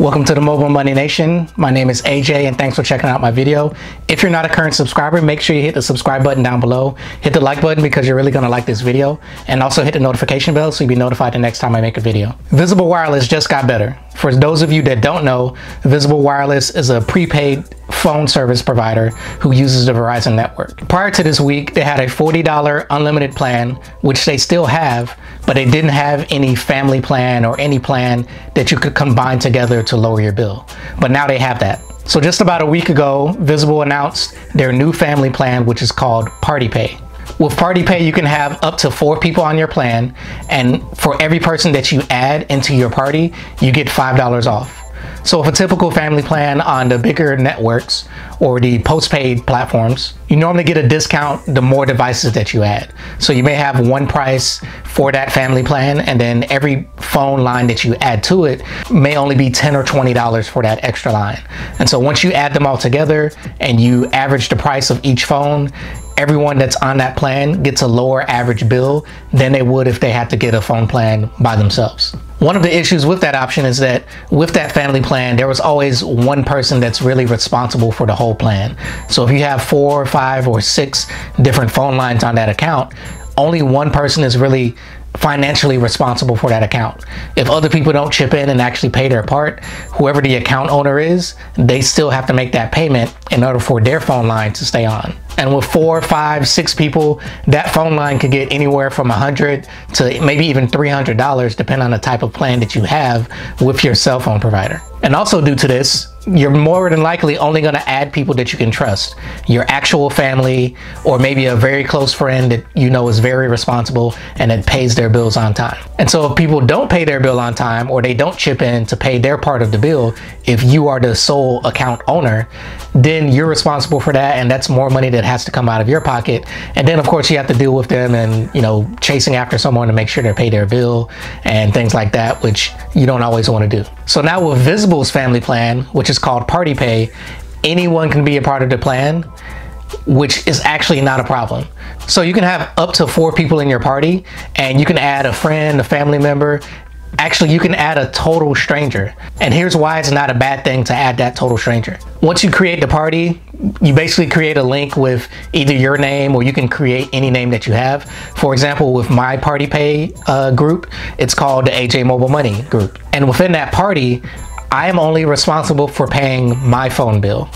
Welcome to the Mobile Money Nation. My name is AJ and thanks for checking out my video. If you're not a current subscriber, make sure you hit the subscribe button down below. Hit the like button because you're really going to like this video and also hit the notification bell so you'll be notified the next time I make a video. Visible Wireless just got better. For those of you that don't know, Visible Wireless is a prepaid phone service provider who uses the Verizon network. Prior to this week, they had a $40 unlimited plan, which they still have, but they didn't have any family plan or any plan that you could combine together to lower your bill. But now they have that. So just about a week ago, Visible announced their new family plan, which is called Party Pay. With Party Pay, you can have up to four people on your plan, and for every person that you add into your party, you get $5 off. So if a typical family plan on the bigger networks or the postpaid platforms, you normally get a discount the more devices that you add. So you may have one price for that family plan and then every phone line that you add to it may only be 10 or $20 for that extra line. And so once you add them all together and you average the price of each phone, everyone that's on that plan gets a lower average bill than they would if they had to get a phone plan by themselves. One of the issues with that option is that with that family plan, there was always one person that's really responsible for the whole plan. So if you have four or five or six different phone lines on that account, only one person is really financially responsible for that account. If other people don't chip in and actually pay their part, whoever the account owner is, they still have to make that payment in order for their phone line to stay on. And with four, five, six people, that phone line could get anywhere from a hundred to maybe even $300 depending on the type of plan that you have with your cell phone provider. And also due to this, you're more than likely only going to add people that you can trust. Your actual family or maybe a very close friend that you know is very responsible and that pays their bills on time. And so if people don't pay their bill on time or they don't chip in to pay their part of the bill, if you are the sole account owner, then you're responsible for that and that's more money that has to come out of your pocket. And then of course you have to deal with them and, you know, chasing after someone to make sure they pay their bill and things like that, which you don't always want to do. So now with Visible's family plan, which is called Party Pay, anyone can be a part of the plan, which is actually not a problem. So you can have up to four people in your party and you can add a friend, a family member, Actually, you can add a total stranger. And here's why it's not a bad thing to add that total stranger. Once you create the party, you basically create a link with either your name or you can create any name that you have. For example, with my Party Pay uh, group, it's called the AJ Mobile Money group. And within that party, I am only responsible for paying my phone bill.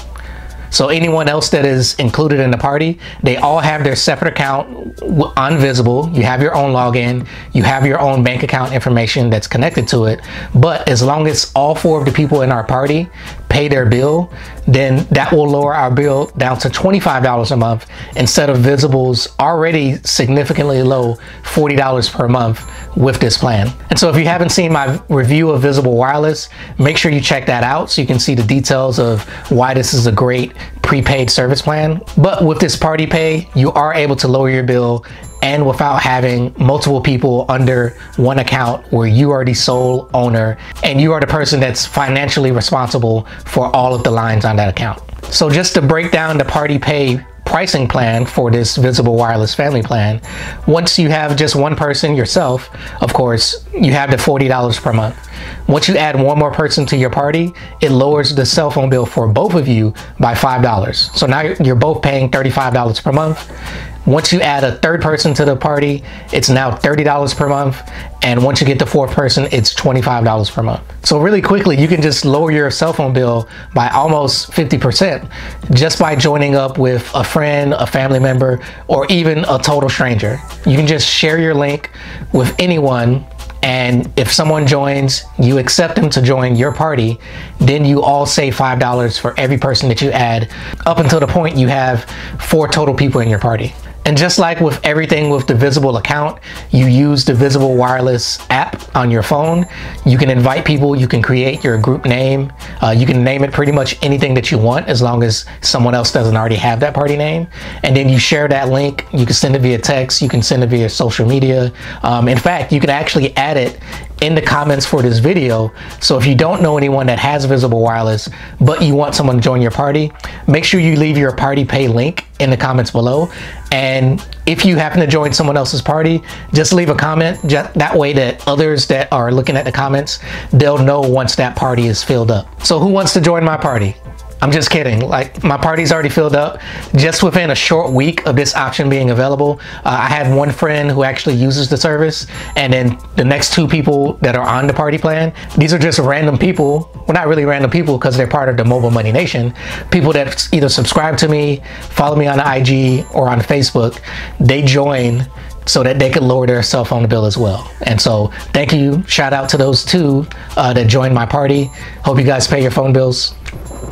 So anyone else that is included in the party, they all have their separate account on Visible. You have your own login. You have your own bank account information that's connected to it. But as long as all four of the people in our party pay their bill, then that will lower our bill down to $25 a month instead of Visible's already significantly low $40 per month with this plan. And so if you haven't seen my review of Visible Wireless, make sure you check that out so you can see the details of why this is a great prepaid service plan. But with this party pay, you are able to lower your bill and without having multiple people under one account where you are the sole owner and you are the person that's financially responsible for all of the lines on that account. So just to break down the party pay pricing plan for this visible wireless family plan, once you have just one person yourself, of course, you have the $40 per month. Once you add one more person to your party, it lowers the cell phone bill for both of you by $5. So now you're both paying $35 per month once you add a third person to the party, it's now $30 per month. And once you get the fourth person, it's $25 per month. So really quickly, you can just lower your cell phone bill by almost 50% just by joining up with a friend, a family member, or even a total stranger. You can just share your link with anyone and if someone joins, you accept them to join your party, then you all save $5 for every person that you add up until the point you have four total people in your party. And just like with everything with the Visible account, you use the Visible Wireless app on your phone. You can invite people, you can create your group name. Uh, you can name it pretty much anything that you want as long as someone else doesn't already have that party name. And then you share that link. You can send it via text, you can send it via social media. Um, in fact, you can actually add it in the comments for this video. So if you don't know anyone that has Visible Wireless, but you want someone to join your party, make sure you leave your party pay link in the comments below. And if you happen to join someone else's party, just leave a comment. That way that others that are looking at the comments, they'll know once that party is filled up. So who wants to join my party? I'm just kidding. Like my party's already filled up. Just within a short week of this option being available, uh, I had one friend who actually uses the service, and then the next two people that are on the party plan, these are just random people. Well, not really random people because they're part of the Mobile Money Nation. People that either subscribe to me, follow me on IG or on Facebook. They join so that they could lower their cell phone bill as well. And so thank you. Shout out to those two uh, that joined my party. Hope you guys pay your phone bills.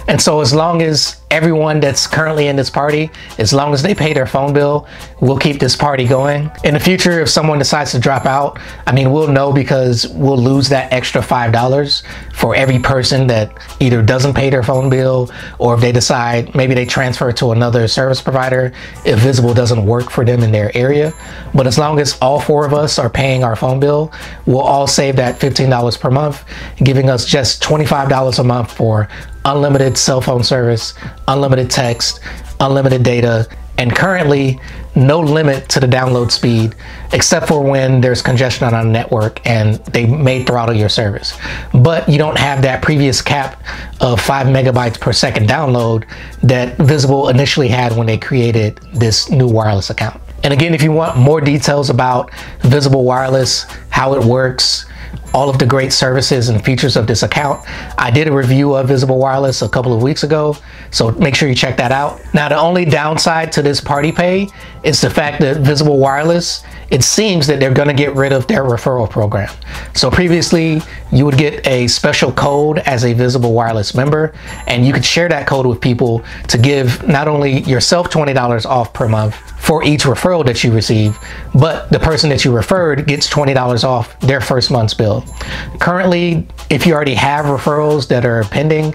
And so as long as everyone that's currently in this party, as long as they pay their phone bill, we'll keep this party going. In the future, if someone decides to drop out, I mean, we'll know because we'll lose that extra $5 for every person that either doesn't pay their phone bill or if they decide maybe they transfer to another service provider if Visible doesn't work for them in their area. But as long as all four of us are paying our phone bill, we'll all save that $15 per month, giving us just $25 a month for unlimited cell phone service, unlimited text, unlimited data, and currently no limit to the download speed except for when there's congestion on a network and they may throttle your service. But you don't have that previous cap of 5 megabytes per second download that Visible initially had when they created this new wireless account. And again, if you want more details about Visible Wireless, how it works, all of the great services and features of this account. I did a review of Visible Wireless a couple of weeks ago, so make sure you check that out. Now, the only downside to this party pay is the fact that Visible Wireless, it seems that they're gonna get rid of their referral program. So previously, you would get a special code as a Visible Wireless member, and you could share that code with people to give not only yourself $20 off per month, for each referral that you receive, but the person that you referred gets $20 off their first month's bill. Currently, if you already have referrals that are pending,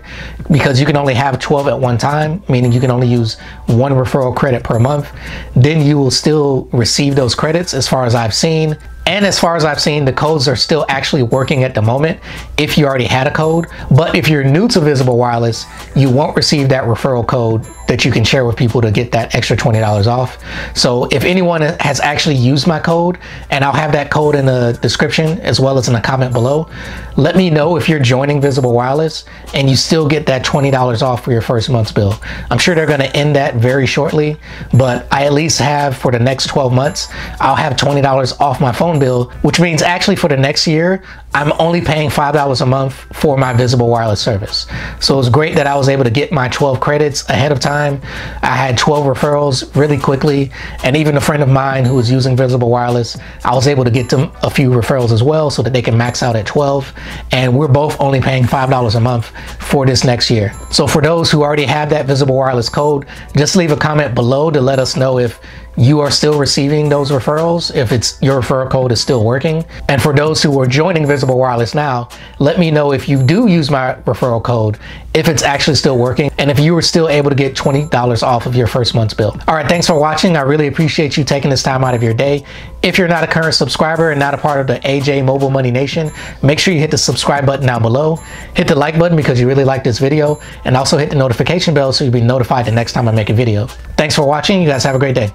because you can only have 12 at one time, meaning you can only use one referral credit per month, then you will still receive those credits as far as I've seen. And as far as I've seen, the codes are still actually working at the moment if you already had a code. But if you're new to Visible Wireless, you won't receive that referral code that you can share with people to get that extra $20 off. So if anyone has actually used my code, and I'll have that code in the description as well as in the comment below, let me know if you're joining Visible Wireless and you still get that $20 off for your first month's bill. I'm sure they're gonna end that very shortly, but I at least have for the next 12 months, I'll have $20 off my phone bill, which means actually for the next year, I'm only paying $5 a month for my Visible Wireless service. So it's great that I was able to get my 12 credits ahead of time. I had 12 referrals really quickly, and even a friend of mine who was using Visible Wireless, I was able to get them a few referrals as well so that they can max out at 12. And we're both only paying $5 a month for this next year. So for those who already have that Visible Wireless code, just leave a comment below to let us know if you are still receiving those referrals if it's your referral code is still working. And for those who are joining Visible Wireless now, let me know if you do use my referral code, if it's actually still working, and if you were still able to get $20 off of your first month's bill. All right, thanks for watching. I really appreciate you taking this time out of your day. If you're not a current subscriber and not a part of the AJ Mobile Money Nation, make sure you hit the subscribe button down below. Hit the like button because you really like this video, and also hit the notification bell so you'll be notified the next time I make a video. Thanks for watching. You guys have a great day.